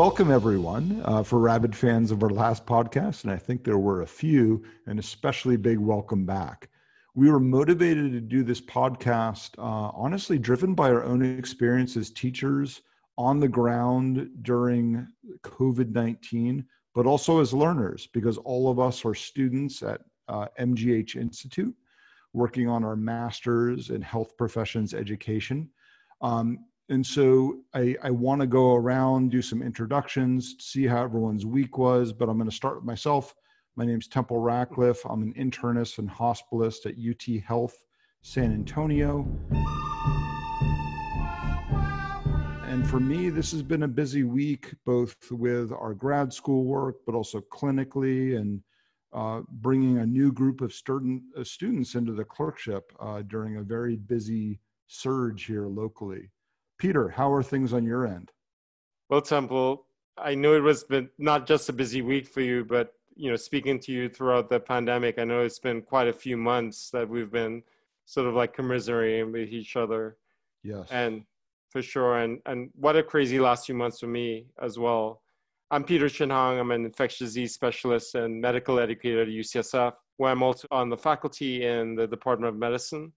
Welcome, everyone, uh, for rabid fans of our last podcast. And I think there were a few, and especially big welcome back. We were motivated to do this podcast, uh, honestly, driven by our own experience as teachers on the ground during COVID 19, but also as learners, because all of us are students at uh, MGH Institute working on our master's in health professions education. Um, and so I, I want to go around, do some introductions, see how everyone's week was, but I'm going to start with myself. My name is Temple Ratcliffe. I'm an internist and hospitalist at UT Health San Antonio. And for me, this has been a busy week, both with our grad school work, but also clinically and uh, bringing a new group of student, uh, students into the clerkship uh, during a very busy surge here locally. Peter, how are things on your end? Well, Temple, I know it was been not just a busy week for you, but you know, speaking to you throughout the pandemic, I know it's been quite a few months that we've been sort of like commiserating with each other. Yes. And for sure, and and what a crazy last few months for me as well. I'm Peter Chin Hong. I'm an infectious disease specialist and medical educator at UCSF, where I'm also on the faculty in the Department of Medicine.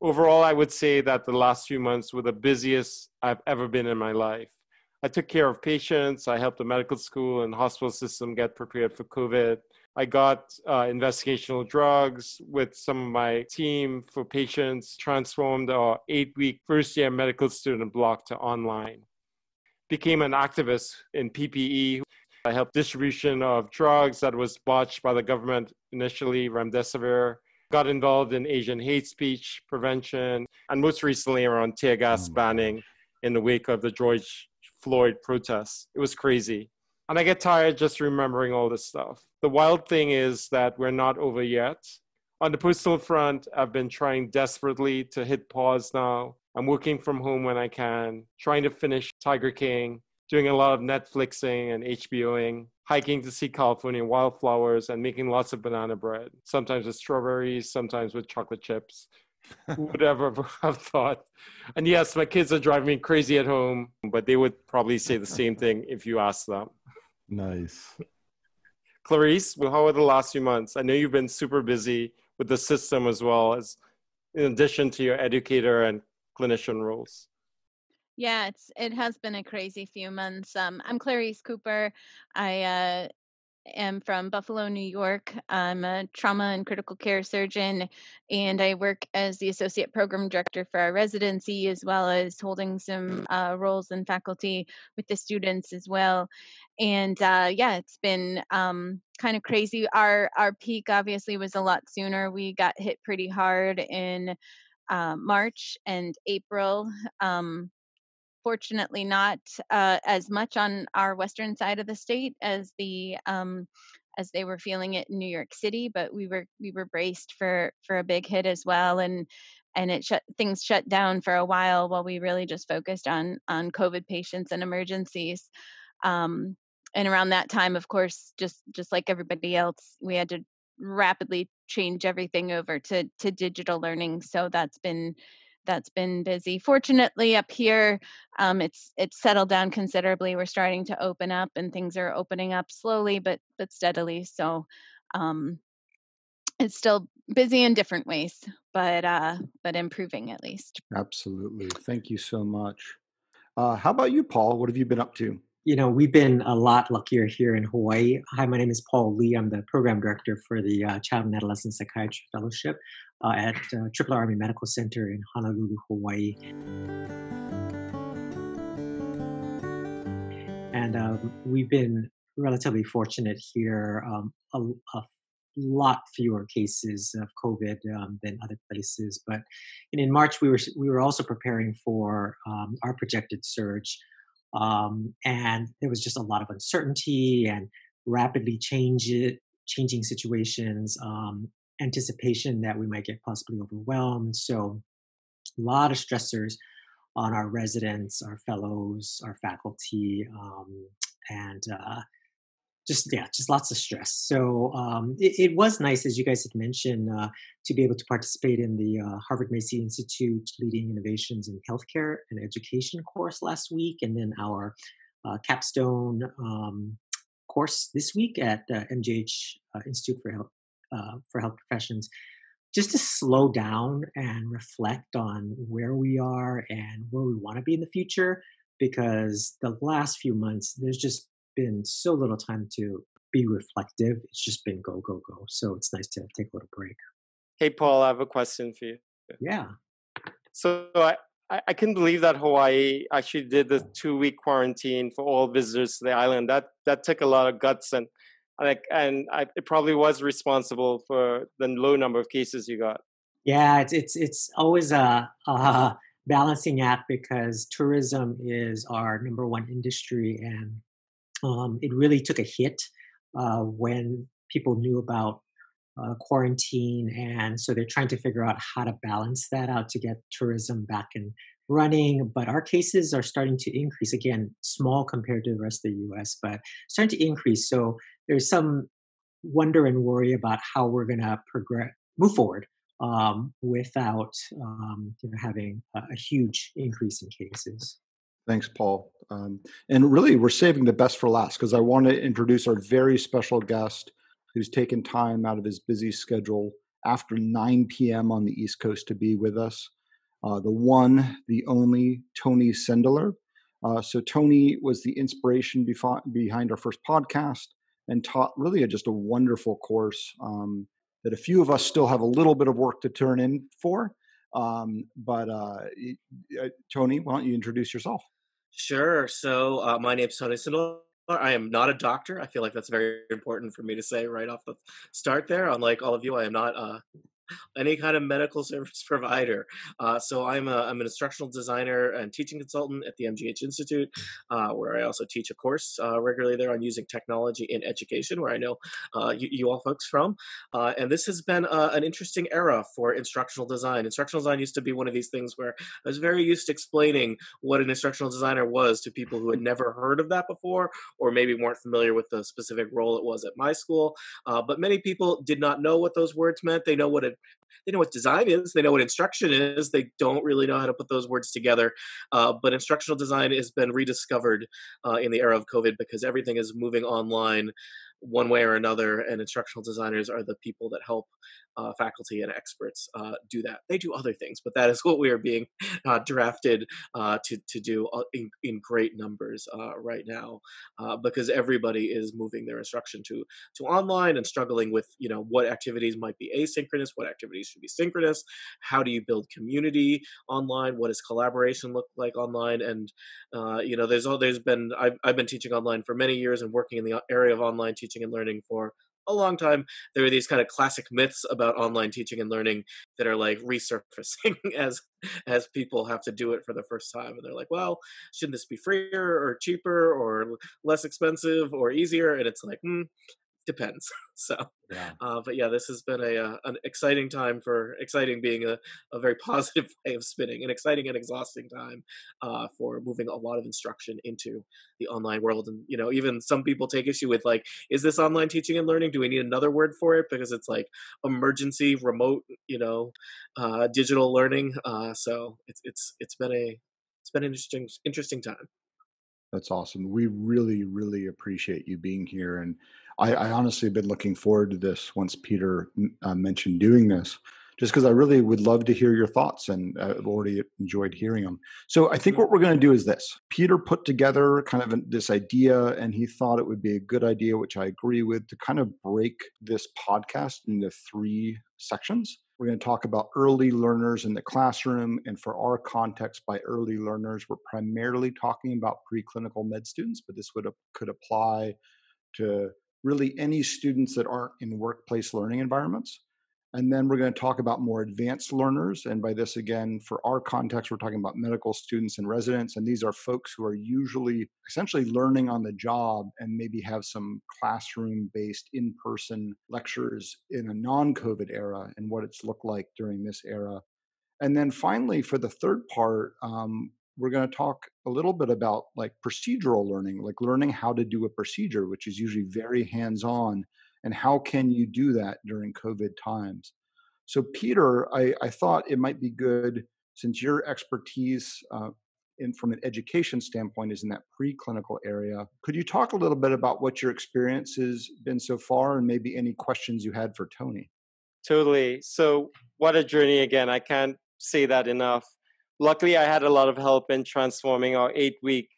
Overall, I would say that the last few months were the busiest I've ever been in my life. I took care of patients. I helped the medical school and hospital system get prepared for COVID. I got uh, investigational drugs with some of my team for patients, transformed our eight week first year medical student block to online became an activist in PPE. I helped distribution of drugs that was botched by the government initially, remdesivir. Got involved in Asian hate speech prevention, and most recently around tear gas mm. banning in the wake of the George Floyd protests. It was crazy. And I get tired just remembering all this stuff. The wild thing is that we're not over yet. On the personal front, I've been trying desperately to hit pause now I'm working from home when I can, trying to finish Tiger King, doing a lot of Netflixing and HBOing, hiking to see California wildflowers, and making lots of banana bread, sometimes with strawberries, sometimes with chocolate chips. Who would ever have thought? And yes, my kids are driving me crazy at home, but they would probably say the same thing if you asked them. Nice. Clairice, how are the last few months? I know you've been super busy with the system as well as in addition to your educator and clinician roles? Yeah, it's it has been a crazy few months. Um, I'm Clairice Cooper. I uh, am from Buffalo, New York. I'm a trauma and critical care surgeon, and I work as the associate program director for our residency, as well as holding some uh, roles in faculty with the students as well. And uh, yeah, it's been um, kind of crazy. Our our peak obviously was a lot sooner. We got hit pretty hard in uh, March and April. Um, fortunately, not uh, as much on our western side of the state as the um, as they were feeling it in New York City, but we were we were braced for for a big hit as well, and and it shut things shut down for a while while we really just focused on on COVID patients and emergencies. Um, and around that time, of course, just just like everybody else, we had to rapidly change everything over to to digital learning so that's been that's been busy. Fortunately up here um, it's it's settled down considerably. We're starting to open up and things are opening up slowly but but steadily. So um, it's still busy in different ways but uh but improving at least. Absolutely. Thank you so much. Uh, how about you paul? What have you been up to? You know, we've been a lot luckier here in Hawaii. Hi, my name is Paul Lee. I'm the program director for the uh, Child and Adolescent Psychiatry Fellowship uh, at uh, Tripler Army Medical Center in Honolulu, Hawaii. And um, we've been relatively fortunate here. Um, a, a, lot fewer cases of COVID um, than other places, but in March we were we were also preparing for um, our projected surge. Um, and there was just a lot of uncertainty and rapidly change it, changing situations, um, anticipation that we might get possibly overwhelmed. So, a lot of stressors on our residents, our fellows, our faculty, um, and uh, just yeah, just lots of stress. So um, it, it, was nice, as you guys had mentioned, uh, to be able to participate in the uh, Harvard Macy Institute Leading Innovations in Healthcare and Education course last week, and then our uh, capstone um, course this week at uh, MGH uh, Institute for Health uh, for Health Professions, just to slow down and reflect on where we are and where we want to be in the future. Because the last few months, there's just been so little time to be reflective. It's just been go, go, go. So it's nice to take a little break. Hey, Paul, I have a question for you. Yeah. So I, I couldn't believe that Hawaii actually did the two week quarantine for all visitors to the island. That that took a lot of guts and like and I, it probably was responsible for the low number of cases you got. Yeah, it's it's it's always a, a balancing act because tourism is our number one industry, and um, it really took a hit uh, when people knew about uh, quarantine, and so they're trying to figure out how to balance that out to get tourism back and running. But our cases are starting to increase again, small compared to the rest of the U.S., but starting to increase. So there's some wonder and worry about how we're going to progress, move forward um, without um, you know, having a, a, huge increase in cases. Thanks, Paul. Um, and really, we're saving the best for last because I want to introduce our very special guest who's taken time out of his busy schedule after 9 p.m. on the East Coast to be with us. Uh, the one, the only Tony Sindelar. Uh, so, Tony was the inspiration befo- behind our first podcast and taught really a, just a wonderful course um, that a few of us still have a little bit of work to turn in for. Um, but uh, uh, Tony, why don't you introduce yourself? Sure. So uh, my name is Tony Sindelar. I am not a doctor. I feel like that's very important for me to say right off the start there. Unlike all of you, I am not uh, any kind of medical service provider. Uh, so I'm, a, I'm an instructional designer and teaching consultant at the MGH Institute, uh, where I also teach a course uh, regularly there on using technology in education, where I know uh, you, you, all folks from. Uh, and this has been uh, an interesting era for instructional design. Instructional design used to be one of these things where I was very used to explaining what an instructional designer was to people who had never heard of that before, or maybe weren't familiar with the specific role it was at my school. but many people did not know what those words meant. They know what it they know what design is they know what instruction is they don't really know how to put those words together uh, but instructional design has been rediscovered uh, in the era of covid because everything is moving online one way or another and instructional designers are the people that help uh, faculty and experts uh, do that. They do other things, but that is what we are being uh, drafted uh, to to do uh, in, in great numbers uh, right now, because everybody is moving their instruction to to online and struggling with you know what activities might be asynchronous, what activities should be synchronous, how do you build community online, what does collaboration look like online, and you know there's all there's been I've I've been teaching online for many years and working in the area of online teaching and learning for a long time. There are these kind of classic myths about online teaching and learning that are like resurfacing as as people have to do it for the first time and they're like well shouldn't this be freer or cheaper or less expensive or easier? And it's like hmm, depends. so, yeah. Uh, but yeah, this has been a uh, an exciting time for exciting being a, a very positive way of spinning, an exciting and exhausting time uh, for moving a lot of instruction into the online world. And you know, even some people take issue with like, is this online teaching and learning? Do we need another word for it because it's like emergency, remote, you know, uh, digital learning? Uh, so it's it's it's been a it's been an interesting interesting time. That's awesome. We really, really appreciate you being here. And I, I honestly have been looking forward to this once Peter uh, mentioned doing this, just because I really would love to hear your thoughts and uh, I've already enjoyed hearing them. So I think what we're going to do is this Peter put together kind of this idea and he thought it would be a good idea, which I agree with, to kind of break this podcast into three sections. We're going to talk about early learners in the classroom. And for our context, by early learners, we're primarily talking about preclinical med students, but this would could apply to really any students that aren't in workplace learning environments. And then we're going to talk about more advanced learners. And by this, again, for our context, we're talking about medical students and residents. And these are folks who are usually essentially learning on the job and maybe have some classroom based in person lectures in a non COVID era and what it's looked like during this era. And then finally, for the third part, um, we're going to talk a little bit about like procedural learning, like learning how to do a procedure, which is usually very hands on and how can you do that during COVID times? So, Peter, I, I thought it might be good since your expertise uh, in from an education standpoint is in that preclinical area. Could you talk a little bit about what your experience has been so far and maybe any questions you had for Tony? Totally. So, what a journey again. I can't say that enough. Luckily, I had a lot of help in transforming our eight week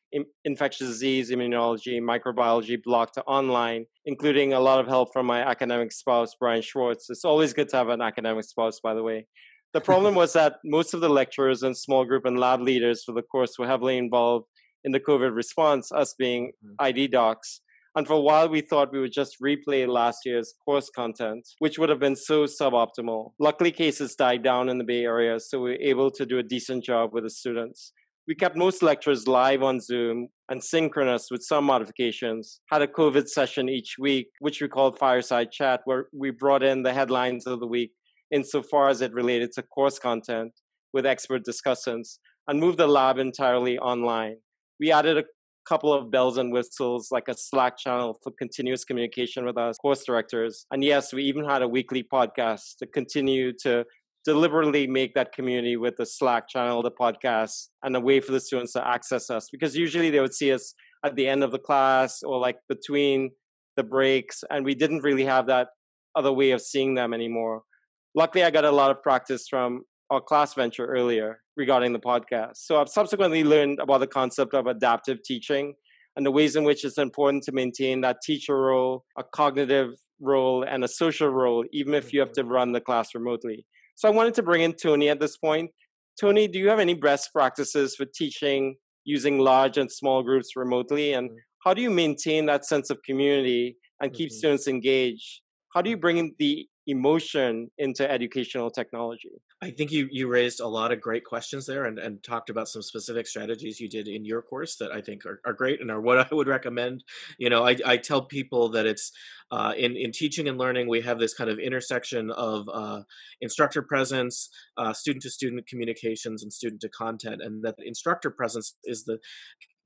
infectious disease, immunology, microbiology block to online, including a lot of help from my academic spouse, Brian Schwartz. It's always good to have an academic spouse, by the way. The problem was that most of the lecturers and small group and lab leaders for the course were heavily involved in the COVID response, us being mm-hmm. ID docs. And for a while, we thought we would just replay last year's course content, which would have been so suboptimal. Luckily, cases died down in the Bay Area, so we were able to do a decent job with the students. We kept most lectures live on Zoom and synchronous with some modifications. Had a COVID session each week, which we called Fireside Chat, where we brought in the headlines of the week insofar as it related to course content with expert discussants and moved the lab entirely online. We added a couple of bells and whistles like a Slack channel for continuous communication with our course directors. And yes, we even had a weekly podcast to continue to deliberately make that community with the Slack channel, the podcast, and a way for the students to access us. Because usually they would see us at the end of the class or like between the breaks, and we didn't really have that other way of seeing them anymore. Luckily, I got a lot of practice from our class venture earlier regarding the podcast. So I've subsequently learned about the concept of adaptive teaching and the ways in which it's important to maintain that teacher role, a cognitive role, and a social role, even if you have to run the class remotely. So I wanted to bring in Tony at this point. Tony, do you have any best practices for teaching using large and small groups remotely? And mm-hmm. how do you maintain that sense of community and keep mm-hmm. students engaged? How do you bring in the emotion into educational technology? I think you you raised a lot of great questions there and, and talked about some specific strategies you did in your course that I think are, are great and are what I would recommend. You know, I, I tell people that it's uh, in, in teaching and learning, we have this kind of intersection of uh, instructor presence, student to student communications, and student to content. And that instructor presence is the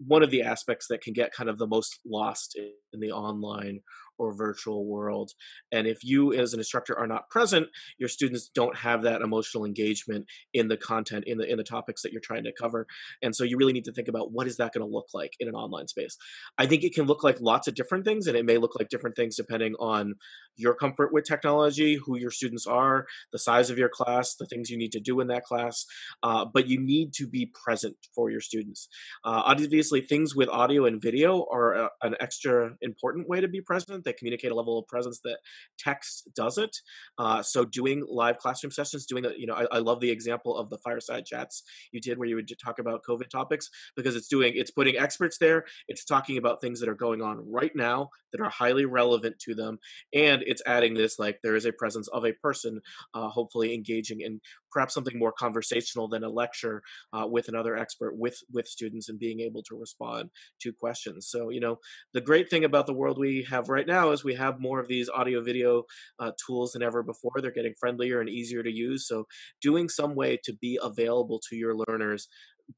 one of the aspects that can get kind of the most lost in the online or virtual world. And if you, as an instructor, are not present, your students don't have that emotional engagement in the content, in the in the topics that you're trying to cover. And so you really need to think about what is that going to look like in an online space. I think it can look like lots of different things, and it may look like different things depending on your comfort with technology, who your students are, the size of your class, the things you need to do in that class. Uh, but you need to be present for your students. Uh, obviously, things with audio and video are a, an extra important way to be present communicate a level of presence that text doesn't. Uh, so doing live classroom sessions, doing a, you know, I, I, love the example of the fireside chats you did where you would talk about COVID topics because it's doing, it's putting experts there. It's talking about things that are going on right now that are highly relevant to them. And it's adding this, like there is a presence of a person, uh, hopefully engaging in perhaps something more conversational than a lecture uh, with another expert with, with students and being able to respond to questions. So, you know, the great thing about the world we have right now now is we have more of these audio video uh, tools than ever before. They're getting friendlier and easier to use. So doing some way to be available to your learners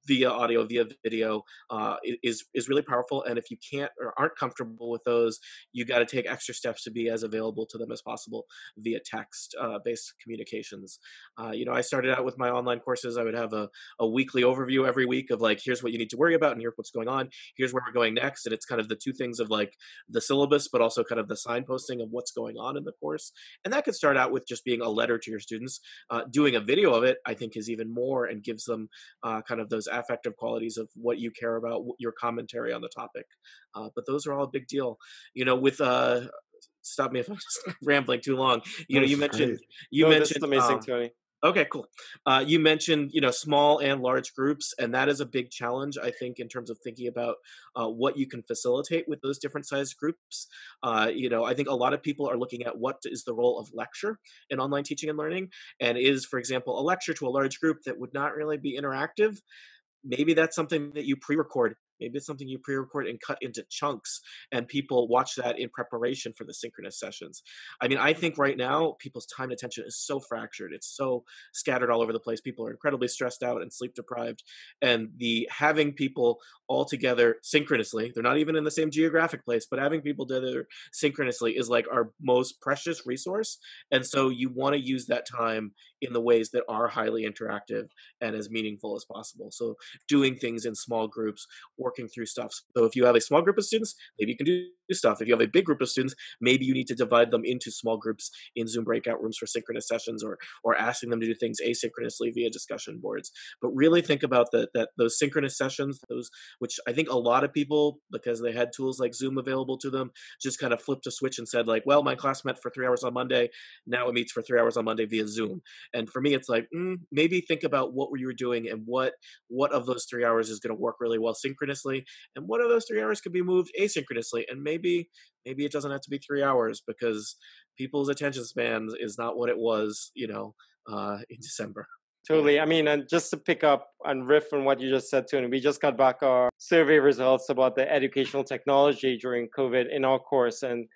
via audio, via video, uh, is is really powerful. And if you can't or aren't comfortable with those, you got to take extra steps to be as available to them as possible via text uh, based communications. Uh, you know, I started out with my online courses. I would have a, a weekly overview every week of like, here's what you need to worry about, and here's what's going on. Here's where we're going next, and it's kind of the two things of like the syllabus, but also kind of the signposting of what's going on in the course. And that could start out with just being a letter to your students. Uh, doing a video of it, I think, is even more and gives them uh, kind of those those affective qualities of what you care about, your commentary on the topic. Uh, but those are all a big deal. You know, with uh, stop me if I'm just rambling too long. You know, you mentioned you no, mentioned amazing, um, Tony. Okay, cool. Uh, you mentioned you know small and large groups, and that is a big challenge, I think, in terms of thinking about uh, what you can facilitate with those different size groups. Uh, you know, I think a lot of people are looking at what is the role of lecture in online teaching and learning, and is, for example, a lecture to a large group that would not really be interactive maybe that's something that you pre-record maybe it's something you pre-record and cut into chunks and people watch that in preparation for the synchronous sessions i mean i think right now people's time and attention is so fractured it's so scattered all over the place people are incredibly stressed out and sleep deprived and the having people all together synchronously they're not even in the same geographic place but having people together synchronously is like our most precious resource and so you want to use that time in the ways that are highly interactive and as meaningful as possible. So doing things in small groups, working through stuff. So if you have a small group of students, maybe you can do stuff. If you have a big group of students, maybe you need to divide them into small groups in Zoom breakout rooms for synchronous sessions or or asking them to do things asynchronously via discussion boards. But really think about that that those synchronous sessions, those which I think a lot of people, because they had tools like Zoom available to them, just kind of flipped a switch and said, like, well, my class met for three hours on Monday. Now it meets for three hours on Monday via Zoom. And for me, it's like mm, maybe think about what you were doing and what what of those three hours is going to work really well synchronously, and what of those three hours could be moved asynchronously. And maybe maybe it doesn't have to be three hours because people's attention span is not what it was, you know, uh, in December. Totally. I mean, and just to pick up and riff on what you just said, Tony, we just got back our survey results about the educational technology during COVID in our course. And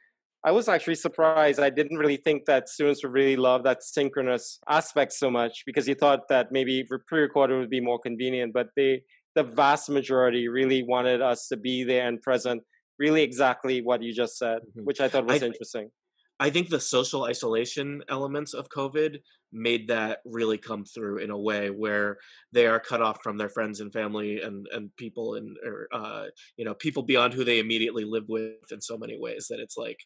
I was actually surprised. I didn't really think that students would really love that synchronous aspect so much because you thought that maybe pre-recorded would be more convenient, but they, the vast majority really wanted us to be there and present, really exactly what you just said, mm-hmm. which I thought was I, interesting. I think the social isolation elements of COVID made that really come through in a way where they are cut off from their friends and family and and people and or, uh, you know people beyond who they immediately live with in so many ways that it's like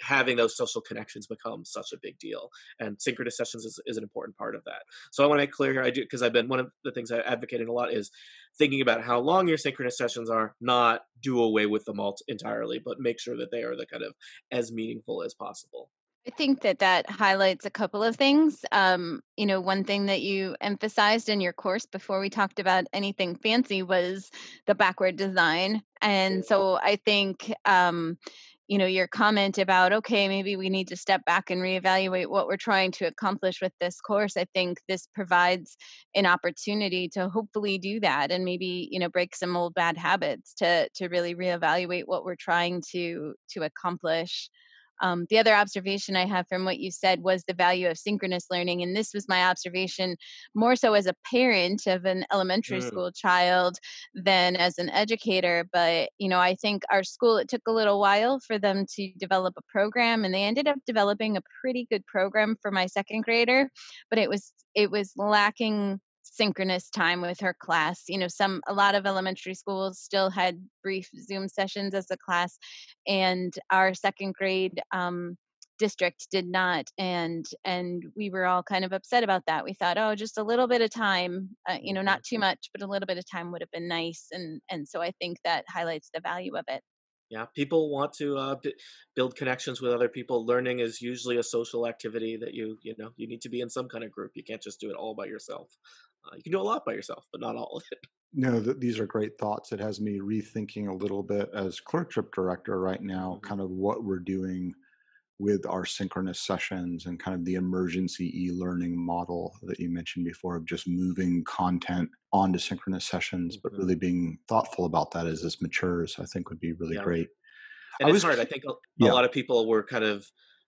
having those social connections become such a big deal and synchronous sessions is, is an important part of that so i want to make clear here i do because i've been one of the things i advocating a lot is thinking about how long your synchronous sessions are not do away with them all entirely but make sure that they are the kind of as meaningful as possible I think that that highlights a couple of things. Um, you know, one thing that you emphasized in your course before we talked about anything fancy was the backward design. And so I think, um, you know your comment about okay maybe we need to step back and reevaluate what we're trying to accomplish with this course i think this provides an opportunity to hopefully do that and maybe you know break some old bad habits to to really reevaluate what we're trying to to accomplish um, the other observation I have from what you said was the value of synchronous learning. And this was my observation more so as a parent of an elementary mm. school child than as an educator. But, you know, I think our school, it took a little while for them to develop a program and they ended up developing a pretty good program for my second grader, but it was, it was lacking synchronous time with her class you know some a lot of elementary schools still had brief zoom sessions as a class and our second grade um, district did not and and we were all kind of upset about that. We thought oh just a little bit of time uh, you know not too much but a little bit of time would have been nice and and so i think that highlights the value of it. Yeah people want to uh, b- build connections with other people. Learning is usually a social activity that you you know you need to be in some kind of group. You can't just do it all by yourself you can do a lot by yourself, but not all of it. No, th- these are great thoughts. It has me rethinking a little bit as clerkship director right now, mm-hmm. kind of what we're doing with our synchronous sessions and kind of the emergency e-learning model that you mentioned before of just moving content onto synchronous sessions, mm-hmm. but really being thoughtful about that as this matures, I think would be really yeah. great. And I it's was, hard. I think a, yeah. a lot of people were kind of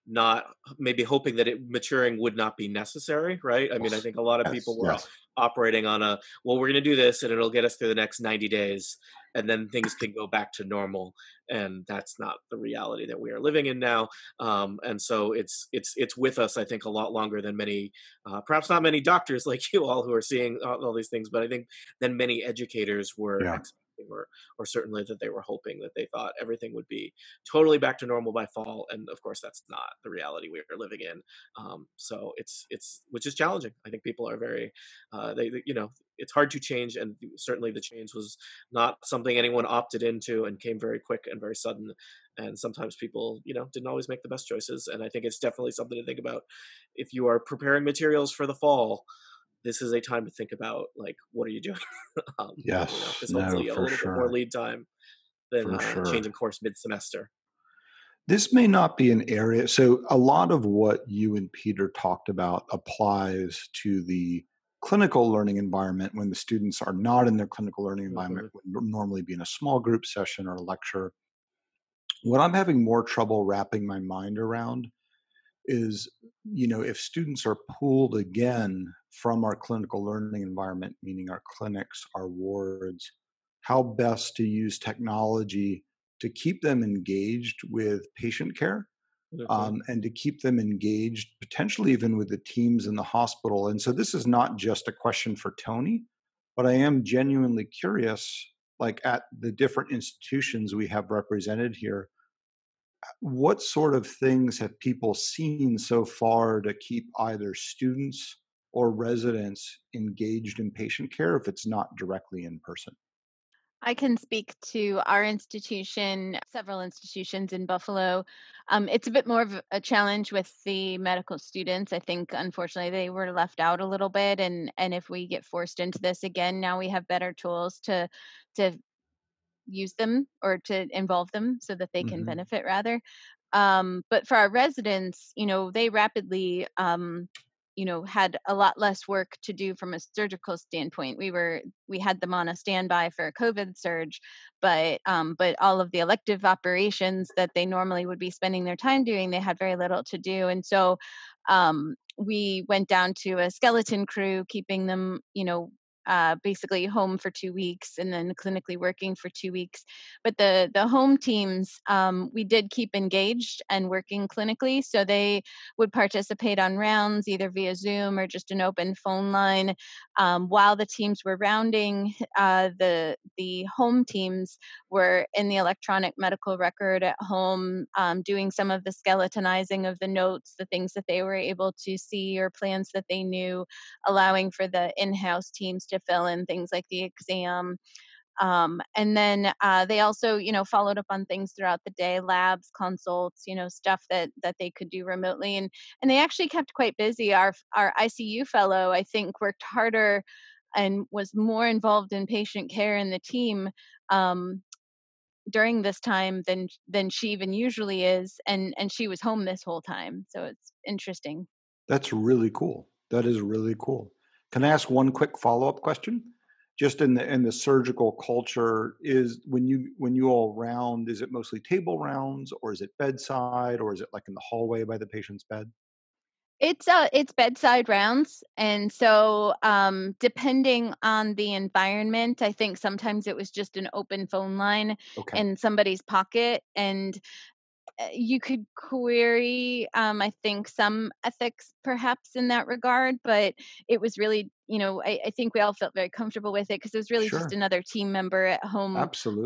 not maybe hoping that it maturing would not be necessary, right? I mean, I think a lot of people were yes. operating on a well, we're going to do this and it'll get us through the next 90 days and then things can go back to normal and that's not the reality that we are living in now um, and so it's it's it's with us i think a lot longer than many uh, perhaps not many doctors like you all who are seeing all, all these things but i think than many educators were yeah or or certainly that they were hoping that they thought everything would be totally back to normal by fall and of course that's not the reality we are living in. Um, so it's it's which is challenging. I think people are very uh, they you know it's hard to change and certainly the change was not something anyone opted into and came very quick and very sudden and sometimes people you know didn't always make the best choices and i think it's definitely something to think about. If you are preparing materials for the fall this is a time to think about like what are you doing um, yes you know, no, hopefully a little sure. bit more lead time than uh, sure. changing course mid-semester this may not be an area so a lot of what you and peter talked about applies to the clinical learning environment when the students are not in their clinical learning environment Mm-hmm. would normally be in a small group session or a lecture what i'm having more trouble wrapping my mind around is you know if students are pulled again from our clinical learning environment meaning our clinics our wards how best to use technology to keep them engaged with patient care Mhm. um, and to keep them engaged, potentially even with the teams in the hospital. And so this is not just a question for Tony, but I am genuinely curious, like at the different institutions we have represented here, what sort of things have people seen so far to keep either students or residents engaged in patient care if it's not directly in person? I can speak to our institution, several institutions in Buffalo. Um, it's a bit more of a challenge with the medical students. I think, unfortunately, they were left out a little bit, and and if we get forced into this again, now we have better tools to to use them or to involve them so that they can hmm benefit rather. Um, but for our residents, you know, they rapidly, um, you know, had a lot less work to do from a surgical standpoint. We were we had them on a standby for a COVID surge, but um, but all of the elective operations that they normally would be spending their time doing, they had very little to do, and so um, we went down to a skeleton crew, keeping them, you know, uh, basically home for two weeks and then clinically working for two weeks. But the the home teams, um, we did keep engaged and working clinically, so they would participate on rounds either via Zoom or just an open phone line. Um, while the teams were rounding, uh, the the home teams were in the electronic medical record at home, um, doing some of the skeletonizing of the notes, the things that they were able to see or plans that they knew allowing for the in-house teams to fill in things like the exam um, and then uh, they also you know followed up on things throughout the day labs consults you know stuff that that they could do remotely and and they actually kept quite busy our our icu fellow i think worked harder and was more involved in patient care in the team um, during this time than than she even usually is and and she was home this whole time so it's interesting That's really cool. That is really cool. Can I ask one quick follow-up question? Just in the in the surgical culture, is when you when you all round, is it mostly table rounds or is it bedside or is it like in the hallway by the patient's bed? It's uh it's bedside rounds and so um depending on the environment I think sometimes it was just an open phone line Okay. in somebody's pocket and you could query um i think some ethics perhaps in that regard but it was really you know i, I think we all felt very comfortable with it because it was really just another team member at home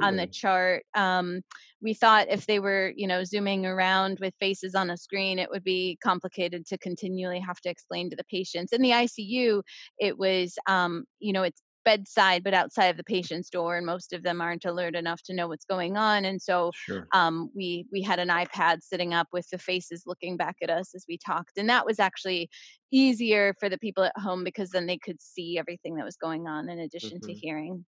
on the chart. Um we thought if they were you know zooming around with faces on a screen it would be complicated to continually have to explain to the patients. In the icu it was um you know it's bedside but outside of the patient's door and most of them aren't alert enough to know what's going on and so Sure. um, we we had an iPad sitting up with the faces looking back at us as we talked, and that was actually easier for the people at home because then they could see everything that was going on in addition to hmm hearing.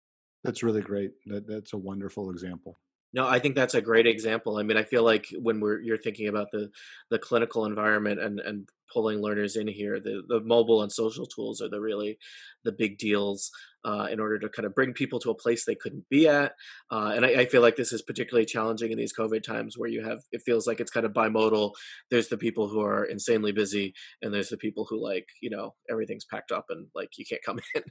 That's really great. That that's a wonderful example. No, I think that's a great example. I mean, I feel like when we're you're thinking about the the clinical environment and and pulling learners in here, the the mobile and social tools are the really the big deals uh, in order to kind of bring people to a place they couldn't be at. Uh, and I, I feel like this is particularly challenging in these COVID times where you have it feels like it's kind of bimodal. There's the people who are insanely busy, and there's the people who like you know everything's packed up and like you can't come in.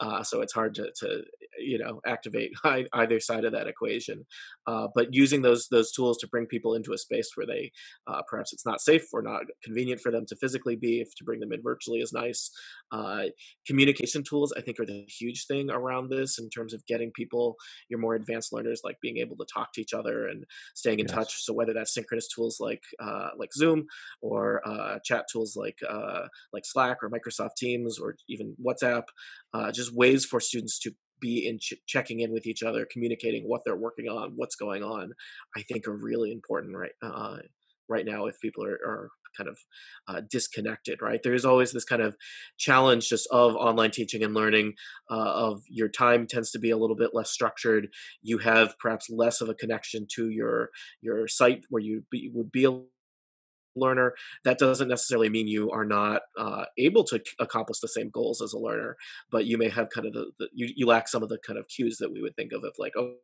Uh, so it's hard to to you know activate either side of that equation uh, but using those those tools to bring people into a space where they uh, perhaps it's not safe or not convenient for them to physically be if to bring them in virtually is nice uh, communication tools i think are the huge thing around this in terms of getting people your more advanced learners like being able to talk to each other and staying in Yes. touch so whether that's synchronous tools like uh, like zoom or uh, chat tools like uh, like slack or microsoft teams or even whatsapp uh, just ways for students to be in ch- checking in with each other, communicating what they're working on, what's going on. I think are really important right uh, right now if people are, are kind of uh, disconnected. Right, there is always this kind of challenge just of online teaching and learning. Uh, of your time tends to be a little bit less structured. You have perhaps less of a connection to your your site where you be, would be a learner, that doesn't necessarily mean you are not uh, able to accomplish the same goals as a learner, but you may have kind of the, the you, you lack some of the kind of cues that we would think of of like, oh,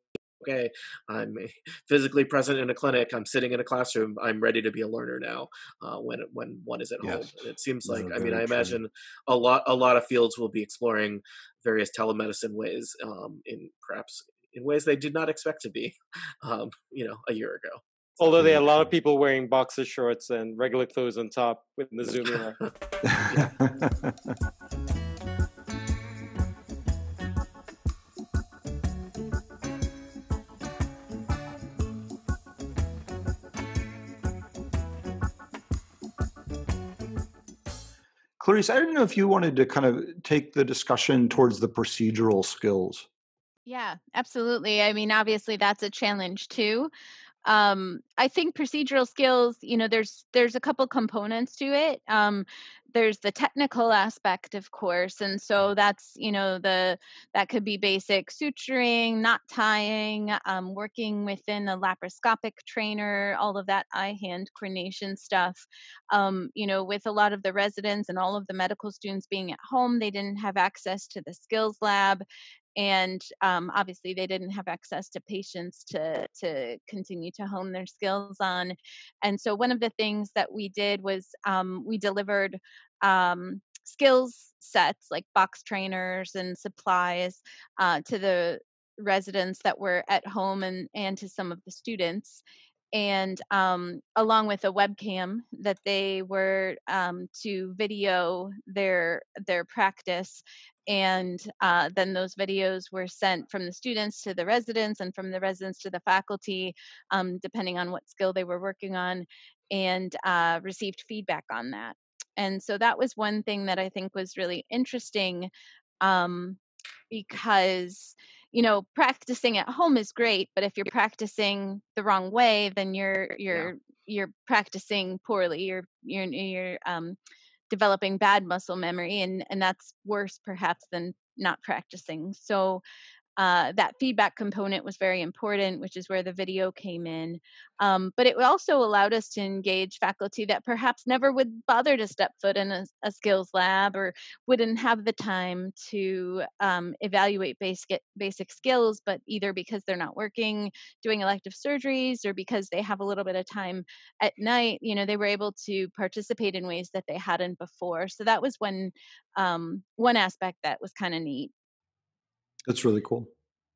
okay, I'm physically present in a clinic. I'm sitting in a classroom. I'm ready to be a learner now. Uh, when when one is at yes. home, and it seems like I mean I imagine true. a lot a lot of fields will be exploring various telemedicine ways um, in perhaps in ways they did not expect to be, um, you know, a year ago. Although there are a lot of people wearing boxer shorts and regular clothes on top with the Zoom Clairice, I don't know if you wanted to kind of take the discussion towards the procedural skills. Yeah, absolutely. I mean, obviously, that's a challenge too um, I think procedural skills, you know, there's there's a couple components to it. Um, there's the technical aspect, of course, and so that's you know the that could be basic suturing, knot tying, um, working within a laparoscopic trainer, all of that eye-hand coordination stuff. Um, you know, with a lot of the residents and all of the medical students being at home, they didn't have access to the skills lab, and um, obviously they didn't have access to patients to to continue to hone their skills on and so one of the things that we did was um, we delivered um, skills sets like box trainers and supplies uh, to the residents that were at home and and to some of the students and um, along with a webcam that they were um, to video their their practice and uh, then those videos were sent from the students to the residents and from the residents to the faculty um, depending on what skill they were working on and uh, received feedback on that. And so that was one thing that i think was really interesting um, because you know practicing at home is great but if you're practicing the wrong way then you're you're yeah. you're practicing poorly. You're you're you're um developing bad muscle memory and and that's worse perhaps than not practicing. So uh, that feedback component was very important, which is where the video came in. Um, but it also allowed us to engage faculty that perhaps never would bother to step foot in a, a skills lab or wouldn't have the time to um, evaluate basic, basic skills, but either because they're not working, doing elective surgeries, or because they have a little bit of time at night, you know, they were able to participate in ways that they hadn't before. So that was one um, one aspect that was kind of neat. That's really cool.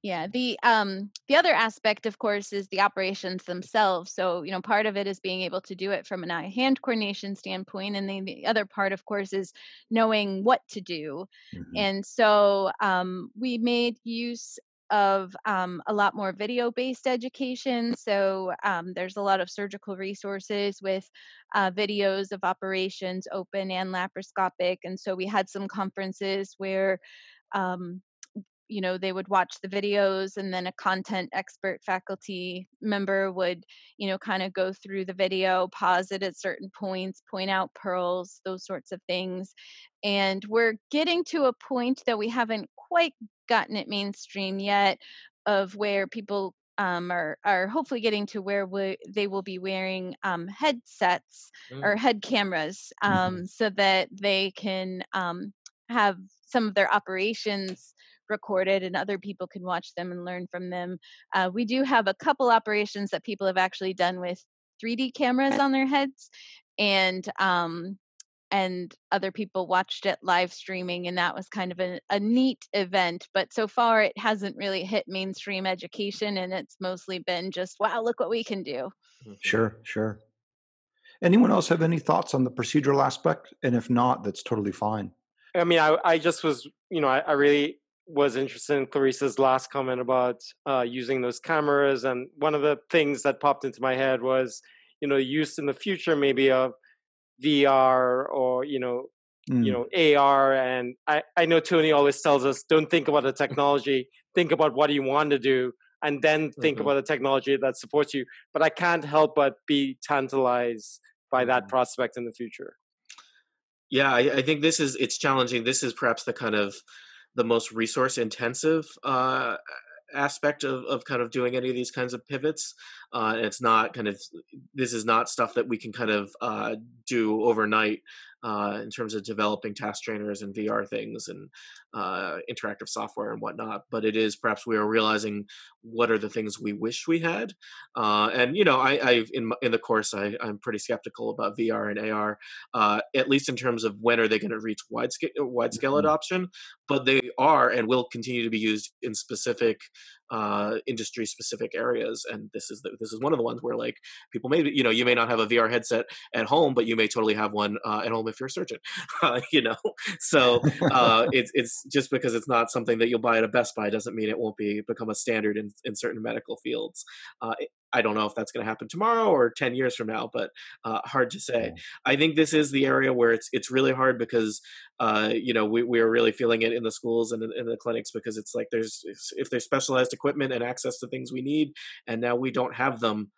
Yeah, the um the other aspect of course is the operations themselves. So, you know, part of it is being able to do it from an eye hand coordination standpoint and then the other part of course is knowing what to do. Mm-hmm. And so um we made use of um, a lot more video based education. So um, there's a lot of surgical resources with uh, videos of operations, open and laparoscopic. And so we had some conferences where um, you know they would watch the videos and then a content expert faculty member would you know kind of go through the video pause it at certain points point out pearls those sorts of things and we're getting to a point that we haven't quite gotten it mainstream yet of where people um, are are hopefully getting to where we, they will be wearing um, headsets mm. or head cameras mm-hmm. um, mm-hmm. so that they can um, have some of their operations recorded and other people can watch them and learn from them. Uh, we do have a couple operations that people have actually done with 3D cameras on their heads, and um, and other people watched it live streaming, and that was kind of a, a neat event. But so far, it hasn't really hit mainstream education, and it's mostly been just wow, look what we can do. Mm-hmm. Sure, sure. Anyone else have any thoughts on the procedural aspect? And if not, that's totally fine. I mean, I, I just was, you know, I, I really was interested in Clairice's last comment about uh, using those cameras, and one of the things that popped into my head was, you know, use in the future maybe of VR or you know, mm. you know, AR. And I I know Tony always tells us, don't think about the technology, think about what you want to do, and then think mm-hmm. about the technology that supports you. But I can't help but be tantalized by that mm-hmm. prospect in the future. Yeah, I, I think this is it's challenging. This is perhaps the kind of the most resource intensive uh, aspect of, of kind of doing any of these kinds of pivots. Uh, it's not kind of this is not stuff that we can kind of uh, do overnight uh, in terms of developing task trainers and VR things and uh, interactive software and whatnot. But it is perhaps we are realizing what are the things we wish we had. Uh, and you know, I, I in in the course I, I'm pretty skeptical about VR and AR, uh, at least in terms of when are they going to reach wide scale wide scale mm-hmm. adoption. But they are and will continue to be used in specific uh, industry specific areas and this is the, this is one of the ones where like people may you know you may not have a vr headset at home but you may totally have one uh, at home if you're a surgeon uh, you know? So uh, it's it's just because it's not something that you'll buy at a best buy doesn't mean it won't be become a standard in, in certain medical fields uh, I don't know if that's going to happen tomorrow or 10 years from now, but uh, hard to say. I think this is the area where it's it's really hard because uh, you know we, we are really feeling it in the schools and in, in, the clinics because it's like there's if there's specialized equipment and access to things we need, and now we don't have them.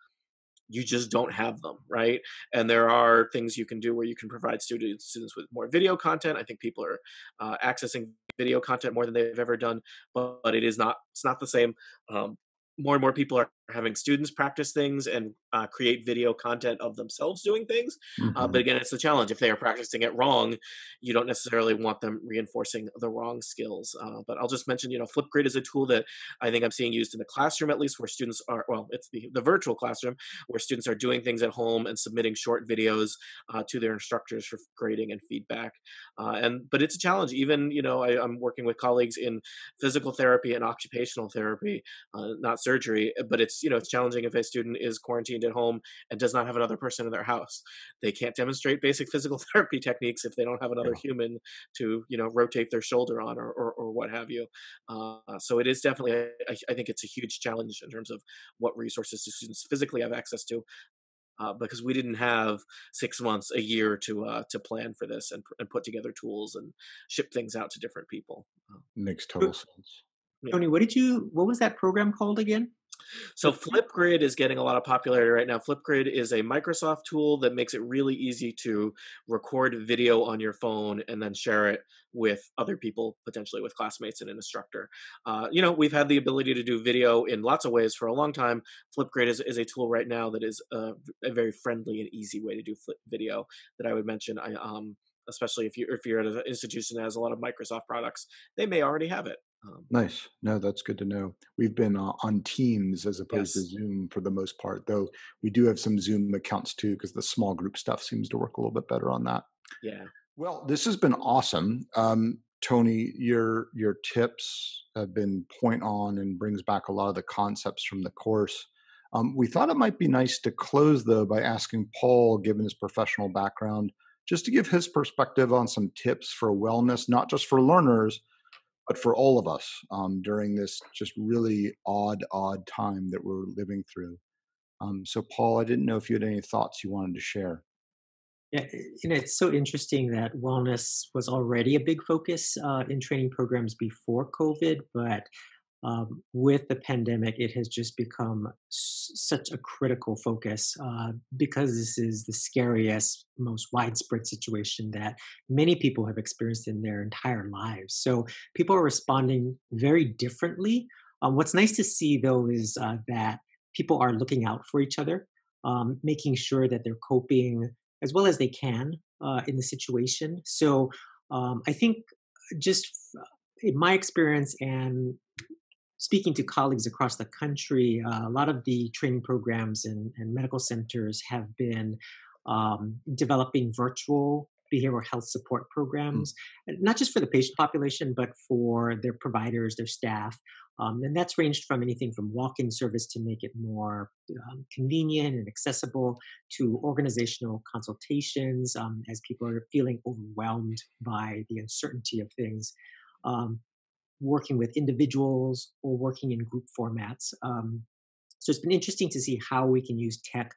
You just don't have them, right? And there are things you can do where you can provide students students with more video content. I think people are uh, accessing video content more than they've ever done, but, but it is not it's not the same. Um, more and more people are having students practice things and uh, create video content of themselves doing things. Mm-hmm. Uh, but mm-hmm. again, it's a challenge. If they are practicing it wrong, you don't necessarily want them reinforcing the wrong skills. Uh, but I'll just mention, you know, Flipgrid is a tool that I think I'm seeing used in the classroom, at least where students are, well, it's the, the virtual classroom where students are doing things at home and submitting short videos uh, to their instructors for grading and feedback. Uh, and, but it's a challenge. Even, you know, I, am working with colleagues in physical therapy and occupational therapy, uh, not surgery, but it's, you know, it's challenging if a student is quarantined at home and does not have another person in their house. They can't demonstrate basic physical therapy techniques if they don't have another yeah. human to, you know, rotate their shoulder on or, or, or what have you. Uh, so it is definitely, I, I think it's a huge challenge in terms of what resources do students physically have access to. Uh, because we didn't have six months, a year to uh, to plan for this and, and put together tools and ship things out to different people. Uh, Makes total sense. Tony, what did you? What was that program called again? So Flipgrid is getting a lot of popularity right now. Flipgrid is a Microsoft tool that makes it really easy to record video on your phone and then share it with other people, potentially with classmates and an instructor. Uh, you know, we've had the ability to do video in lots of ways for a long time. Flipgrid is, is a tool right now that is a, a very friendly and easy way to do flip video that I would mention. I, um, especially if you if you're at an institution that has a lot of Microsoft products, they may already have it. Um, nice. No, that's good to know. We've been uh, on Teams as opposed yes. to Zoom for the most part, though we do have some Zoom accounts too, because the small group stuff seems to work a little bit better on that. Yeah. Well, this has been awesome. Um, Tony, your your tips have been point on and brings back a lot of the concepts from the course. Um, we thought it might be nice to close though by asking Paul, given his professional background, just to give his perspective on some tips for wellness, not just for learners, but for all of us um, during this just really odd, odd time that we're living through. Um, so, Paul, I didn't know if you had any thoughts you wanted to share. Yeah, you know, it's so interesting that wellness was already a big focus uh, in training programs before COVID, but um, with the pandemic, it has just become s- such a critical focus uh, because this is the scariest, most widespread situation that many people have experienced in their entire lives. So people are responding very differently. Um, what's nice to see, though, is uh, that people are looking out for each other, um, making sure that they're coping as well as they can uh, in the situation. So um, I think just in my experience and speaking to colleagues across the country, uh, a lot of the training programs and, and medical centers have been um, developing virtual behavioral health support hmm. programs, mm. not just for the patient population, but for their providers, their staff. Um, and that's ranged from anything from walk-in service to make it more um, convenient and accessible to organizational consultations um, as people are feeling overwhelmed by the uncertainty of things. Working with individuals or working in group formats. Um, so it's been interesting to see how we can use tech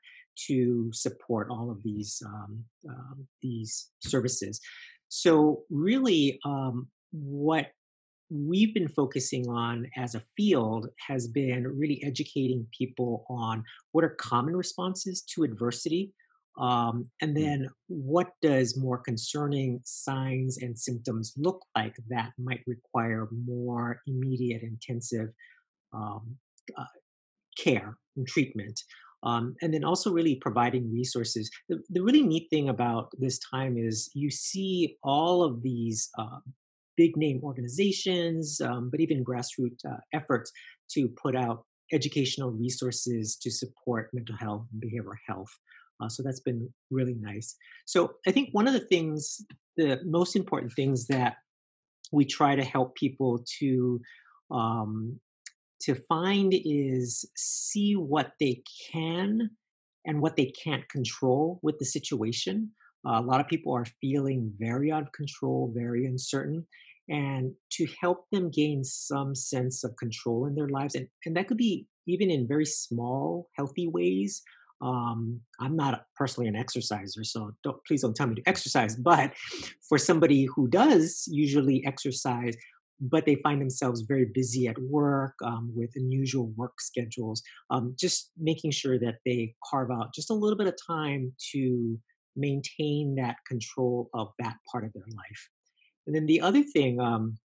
to support all of these um, um, these services. So really, um, what we've been focusing on as a field has been really educating people on what are common responses to adversity um, and mm. then what does more concerning signs and symptoms look like that might require more immediate intensive um, uh, care and treatment. Um, and then also really providing resources. The, the, really neat thing about this time is you see all of these uh, big name organizations, um, but even grassroots uh, efforts to put out educational resources to support mental health and behavioral health. Uh, so that's been really nice. So I think one of the things, the most important things that we try to help people to um, to find is see what they can and what they can't control with the situation. Uh, a lot of people are feeling very out of control, very uncertain, and to help them gain some sense of control in their lives, and, and that could be even in very small, healthy ways. Um, I'm not personally an exerciser, so don't, please don't tell me to exercise. But for somebody who does usually exercise, but they find themselves very busy at work um, with unusual work schedules, um, just making sure that they carve out just a little bit of time to maintain that control of that part of their life. And then the other thing um,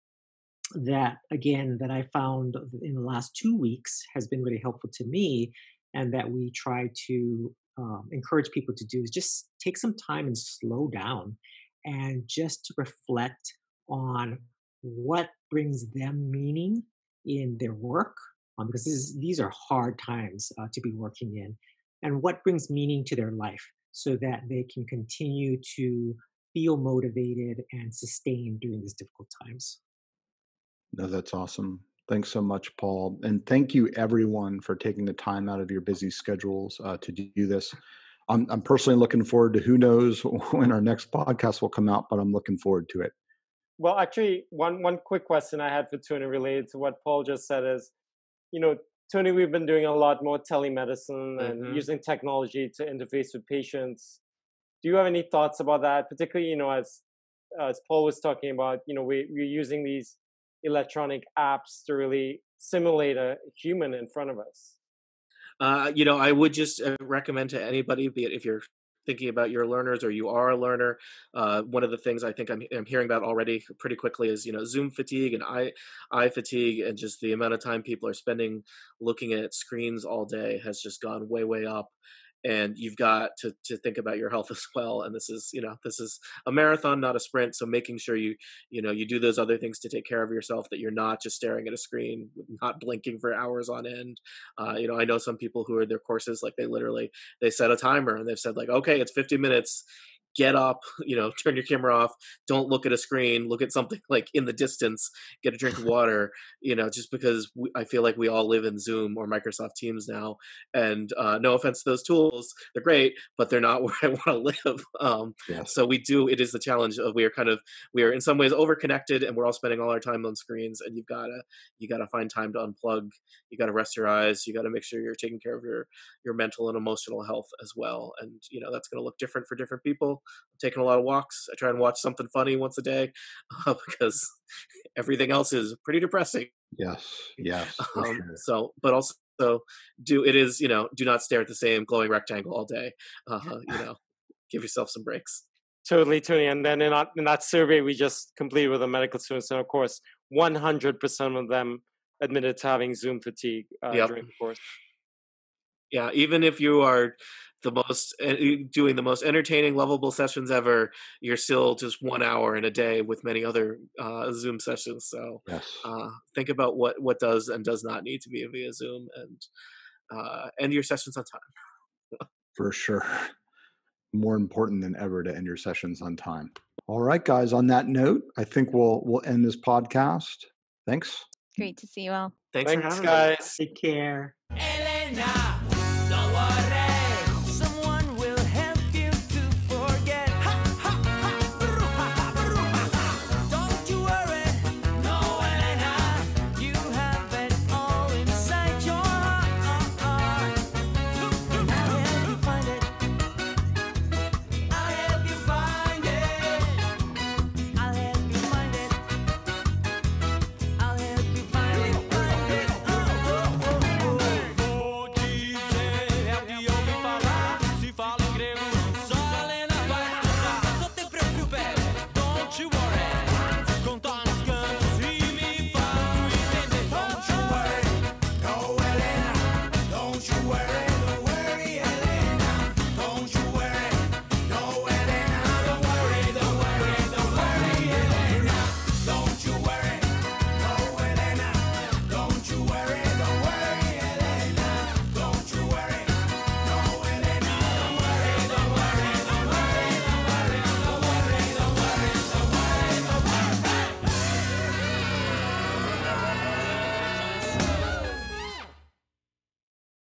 that, again, that I found in the last two weeks has been really helpful to me and that we try to um, encourage people to do is just take some time and slow down and just to reflect on what brings them meaning in their work um, because is, these are hard times uh, to be working in and what brings meaning to their life so that they can continue to feel motivated and sustained during these difficult times. No that's awesome Thanks so much, Paul. And thank you, everyone, for taking the time out of your busy schedules uh, to do this. I'm, I'm personally looking forward to who knows when our next podcast will come out, but I'm looking forward to it. Well, actually, one, one quick question I had for Tony related to what Paul just said is, you know, Tony, we've been doing a lot more telemedicine and mm-hmm. using technology to interface with patients. Do you have any thoughts about that? Particularly, you know, as as Paul was talking about, you know, we, we're using these electronic apps to really simulate a human in front of us? Uh, you know, I would just uh, recommend to anybody, be it if you're thinking about your learners or you are a learner, uh, one of the things I think I'm, I'm, hearing about already pretty quickly is you know Zoom fatigue and eye eye fatigue and just the amount of time people are spending looking at screens all day has just gone way way up and you've got to to think about your health as well and this is you know this is a marathon not a sprint so making sure you you know you do those other things to take care of yourself that you're not just staring at a screen not blinking for hours on end. Uh, you know i know some people who are their courses like they literally they set a timer and they've said like okay it's 50 minutes get up, you know, turn your camera off, don't look at a screen, look at something like in the distance, get a drink of water, you know, just because we, I feel like we all live in Zoom or Microsoft Teams now. And uh, no offense to those tools, they're great, but they're not where I want to live. Um, yes. So we do, it is the challenge of we are kind of, we are in some ways over connected and we're all spending all our time on screens and you've got to, you got to find time to unplug. You got to rest your eyes. You got to make sure you're taking care of your, your mental and emotional health as well. And, you know, that's going to look different for different people. I'm taking a lot of walks. I try and watch something funny once a day uh, because everything else is pretty depressing. Yes, yes. Um, sure. So, but also do it is you know do not stare at the same glowing rectangle all day. Uh, you know, give yourself some breaks. Totally, Tony. And then in, our, in that survey we just completed with the medical students, and of course, 100% of them admitted to having Zoom fatigue uh, yep. during the course. Yeah, even if you are the most eh, doing the most entertaining lovable sessions ever you're still just one hour in a day with many other uh, zoom sessions so yes. uh, think about what what does and does not need to be via zoom and uh, end your sessions on time. For sure. More important than ever to end your sessions on time. All right guys on that note i think we'll we'll end this podcast. Thanks. Great to see you all. Thanks, thanks guys me. take care. Elena.